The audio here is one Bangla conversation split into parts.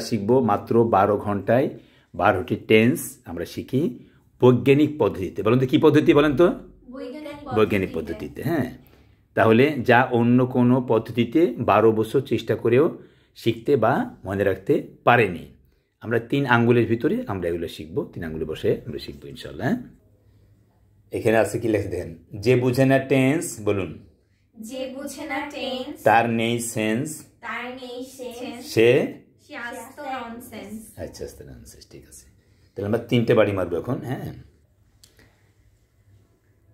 শিখব মাত্র বারো ঘন্টায়। বারোটি টেন্স আমরা শিখি বৈজ্ঞানিক পদ্ধতিতে। বলুন তো কী পদ্ধতি বলেন তো? বৈজ্ঞানিক পদ্ধতিতে। হ্যাঁ। তাহলে যা অন্য কোনো পদ্ধতিতে বারো বছর চেষ্টা করেও শিখতে বা মনে রাখতে পারেনি। আমরা তিন আঙ্গুলের ভিতরে আমরা এগুলো শিখব তিন আঙ্গুলে বসে আমরা শিখব ইনশাল্লাহ হ্যাঁ। এখানে আছে কি লেখে দেখেন যে বুঝে না টেন্স বলুন। যে বুঝে না টেন্স তার নেই সেন্স। তার নেই সেন্স। সে আচ্ছা আস্তে ননসেন্স ঠিক আছে। তাহলে আমরা তিনটে বাড়ি মারবো এখন হ্যাঁ?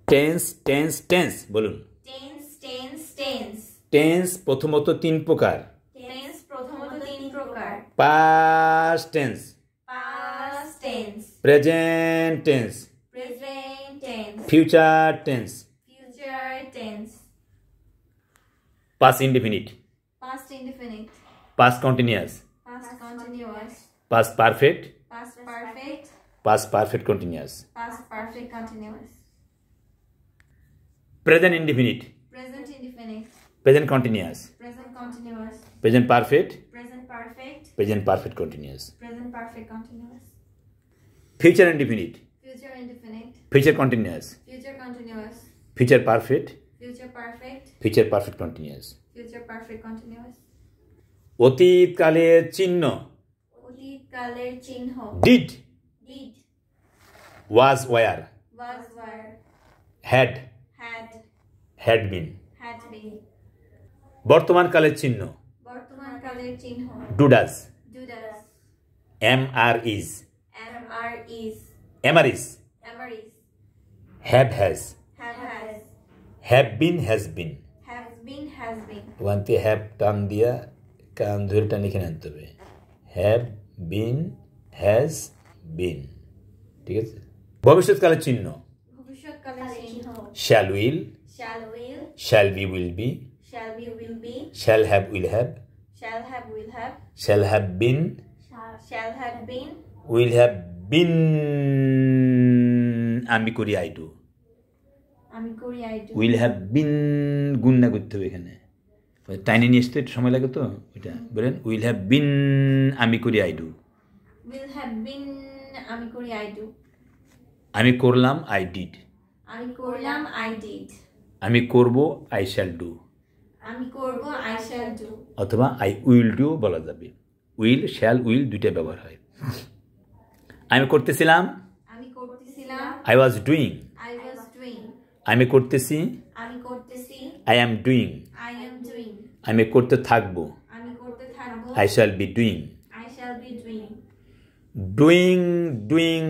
টেন্স টেন্স টেন্স বলুন। টেন্স টেন্স টেন্স টেন্স প্রথমত তিন প্রকার। টেন্স প্রথমত তিন প্রকার। Past tense past tense present tense present tense future tense future tense past indefinite past indefinite past continuous past continuous past perfect past perfect past perfect continuous past perfect continuous present indefinite present indefinite present continuous present continuous present perfect present perfect present perfect continuous present perfect continuous future indefinite future indefinite future continuous future continuous future perfect future perfect future perfect continuous future perfect continuous অতীতকালের চিহ্ন অতীতকালের চিহ্ন। Did did. Was were was were had had. Had been had been. বর্তমানকালের চিহ্ন? বর্তমানকালের চিহ্ন। Do does do does am are is am are is ever is. Have has have has. Have been has been have been has been. ওখান থেকে হ্যাভ টান দিয়া কান ধরে টান এখানে আনতে হবে। হ্যাভ বিন হ্যাজ বিন ঠিক আছে? ভবিষ্যৎকালের চিহ্ন। চিহ্ন। Shall will shall be will be shall be will be shall have will have shall have will shall have been shall have been will have been আমি করি আই ডু আমি করি I do will have been গুন্না করতে হবে এখানে। টাইনে নিয়ে আসতে একটু সময় লাগে তো ওইটা বলেন উইল হ্যাভ বিন আমি করি I do. will have been আমি করি আই ডু। আমি করলাম আই ডিড। আমি করলাম আই ডিড। আমি করব আই শ্যাল ডু। আমি করব আই শ্যাল ডু। অথবা আই উইল ডু বলা যাবে। উইল শ্যাল উইল দুইটা ব্যবহার হয়। আমি করতেছিলাম। আমি করতেছিলাম। I was doing. I was doing. আমি করতেছি। আমি করতেছি। I am I am doing. আমি করতে থাকব। I shall be doing I shall be doing doing doing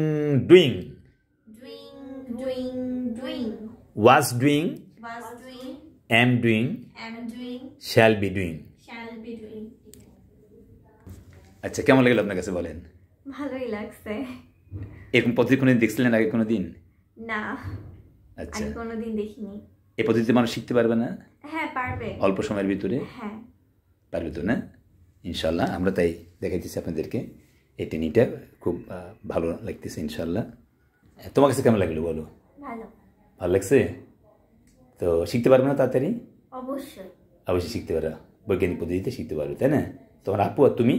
doing doing doing doing was doing am doing am doing shall be doing shall be doing আচ্ছা কেমন লাগল আপনার কাছে বলেন? ভালোই লাগছে। এরকম পদ্ধতি কোনো দেখছিলেন আগে কোনো দিন না। আচ্ছা। আমি কোনোদিন দেখিনি। এই পদ্ধতিতে মানুষ শিখতে পারবে না? হ্যাঁ পারবে। অল্প সময়ের ভিতরে? হ্যাঁ। পারবে তো না? ইনশাল্লাহ আমরা তাই দেখাইতেছি আপনাদেরকে। এই টেনিটা খুব ভালো লাগতেছে ইনশাল্লাহ। তোমার কাছে কেমন লাগল বলো? ভালো। ভালো লাগছে? তো শিখতে পারবে না তাড়াতাড়ি? অবশ্যই। অবশ্যই শিখতে পারো। বৈজ্ঞানিক পদ্ধতিতে শিখতে পারবে তাই না? তোমার আপু আর তুমি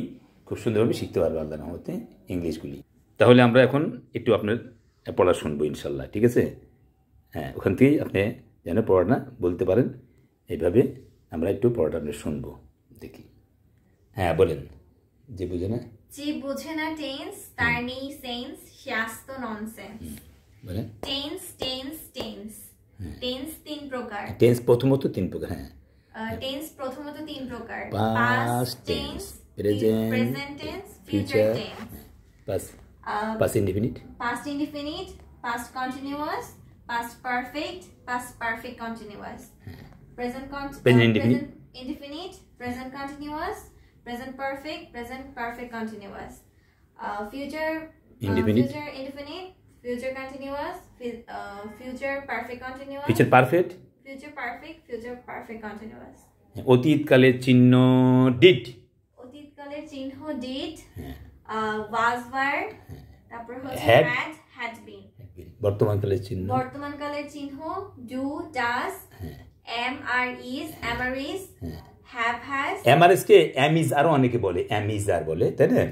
খুব সুন্দরভাবে শিখতে পারবে আল্লাহ রহমতে ইংলিশগুলি। তাহলে আমরা এখন একটু আপনার পড়া শুনব ইনশাল্লাহ ঠিক আছে? হ্যাঁ ওখান থেকেই আপনি যেন পড়াটা বলতে পারেন এইভাবে আমরা একটু পড়াটা আমরা শুনব দেখি। হ্যাঁ বলেন। যে বুঝে না? যে বোঝে না টেন্স তার নেই সেন্স সে আসত ননসেন্স বলেন। Tense tense tense. টেন্স তিন প্রকার। টেন্স প্রথমত তিন প্রকার হ্যাঁ। টেন্স প্রথমত তিন প্রকার। Past tense, present, present tense future tense past past indefinite past indefinite past continuous past perfect past perfect continuous present con- Present uh, indefinite. present indefinite present continuous present perfect present perfect continuous uh, future uh, Indefinite. future indefinite future continuous fu- uh, future perfect continuous future perfect future perfect future perfect continuous অতীতকালের চিহ্ন ডিড অতীতকালের চিহ্ন did uh, was were তারপর হচ্ছে Had. had had been বর্তমানকালের চিহ্ন। বর্তমানকালের চিহ্ন do does am are is am are is have has এমআরএসকে অ্যামিজারও অনেকে বলে অ্যামিজার বলে তাই না?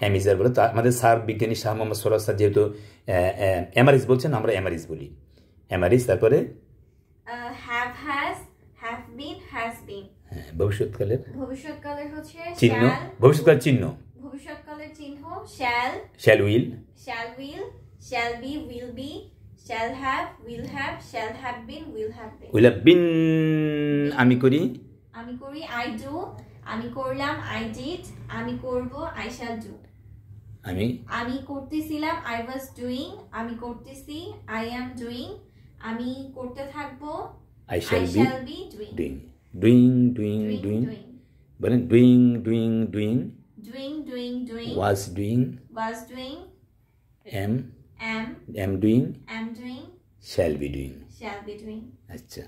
অ্যামিজার বলে। তো আমাদের স্যার বিজ্ঞানী শাহ মোহাম্মদ সোরাজ স্যার যেহেতু এমআরএস বলছেন আমরা এমআরএস বলি। এমআরএস তারপরে? Have have been has been হ্যাঁ, ভবিষ্যৎকালের ভবিষ্যৎকালের হচ্ছে চিহ্ন। shall ভবিষ্যৎকাল চিহ্ন। ভবিষ্যৎকালের চিহ্ন shall shall will shall will shall be will be. Shall have will have. Shall have been will have been. Will been আমি করি। আমি করি আই ডু আমি করলাম আই ডিড আমি করব আই শ্যাল ডু আমি আমি করতেছিলাম আই ওয়াজ ডুইং আমি করতেছি আই অ্যাম ডুইং আমি করতে থাকব I shall be doing. Doing, doing doing. বলেন doing doing doing Doing, doing, doing. Was doing Was doing. M Am. Am doing Am doing. Shall be doing Shall be doing. আচ্ছা।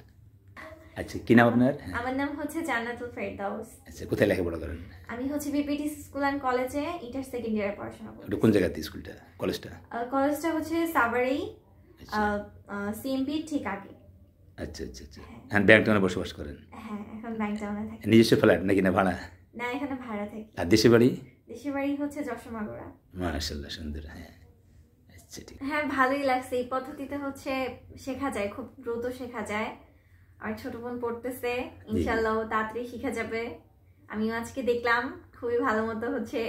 আচ্ছা কি নাম আপনার? আমার নাম হচ্ছে জান্নাতুল ফেরদাউস। আচ্ছা কোথায় লেখাপড়া করেন? আমি হচ্ছে বিপিটি স্কুল অ্যান্ড কলেজে ইন্টার সেকেন্ড ইয়ারে পড়াশোনা করি ওটা কোন জায়গাতে স্কুলটা? কলেজটা? কলেজটা হচ্ছে সাভারেই আচ্ছা। সিএমপি ঠিক আগে। আচ্ছা আচ্ছা আচ্ছা। হ্যাঁ। ব্যাংকটাউনে বসবাস করেন? হ্যাঁ এখন ব্যাংক টাউনে থাকি। নিজস্ব ফ্ল্যাট নাকি না ভাড়া? না এখানে ভাড়া থাকি। আর দেশে বাড়ি? দেশের বাড়ি হচ্ছে যশোমাগড়া মাশাল্লাহ সুন্দর হ্যাঁ। ঠিক। হ্যাঁ ভালোই লাগছে। এই পদ্ধতিতে হচ্ছে শেখা যায় খুব দ্রুত শেখা যায়। আর ছোট বোন পড়তেছে ইনশাল্লাহ তাড়াতাড়ি শিখা যাবে। আমিও আজকে দেখলাম খুবই ভালো মতো হচ্ছে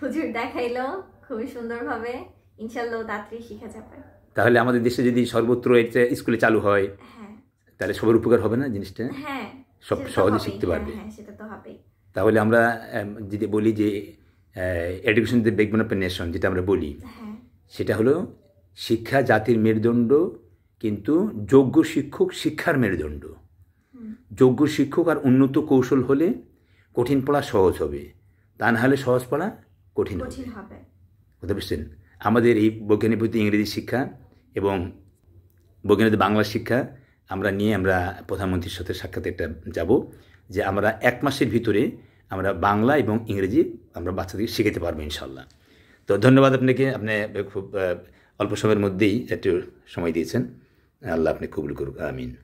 হুজুর দেখাইলো খুবই সুন্দরভাবে। ইনশাল্লাহ তাড়াতাড়ি শিখা যাবে। তাহলে আমাদের দেশে যদি সর্বত্র এটা স্কুলে চালু হয় হ্যাঁ। তাহলে সবার উপকার হবে না জিনিসটা? হ্যাঁ সব সহজে শিখতে হ্যাঁ, পারবে। হ্যাঁ সেটা তো হবেই। তাহলে আমরা যদি বলি যে education the backbone of nation যেটা আমরা বলি হ্যাঁ। সেটা হলো শিক্ষা জাতির মেরুদণ্ড কিন্তু যোগ্য শিক্ষক শিক্ষার মেরুদণ্ড। যোগ্য শিক্ষক আর উন্নত কৌশল হলে কঠিন পড়া সহজ হবে। তা না হলে সহজ পড়া কঠিন হবে। কথা বুঝছেন আমাদের এই বৈজ্ঞানিক প্রতি ইংরেজি শিক্ষা এবং বৈজ্ঞানিক বাংলা শিক্ষা আমরা নিয়ে আমরা প্রধানমন্ত্রীর সাথে সাক্ষাৎ একটা যাব যে আমরা এক মাসের ভিতরে আমরা বাংলা এবং ইংরেজি আমরা বাচ্চাদেরকে শিখাতে পারব ইনশাল্লাহ তো ধন্যবাদ আপনাকে। আপনি খুব অল্প সময়ের মধ্যেই একটু সময় দিয়েছেন। আল্লাহ আপনি কবুল করুক, আমিন।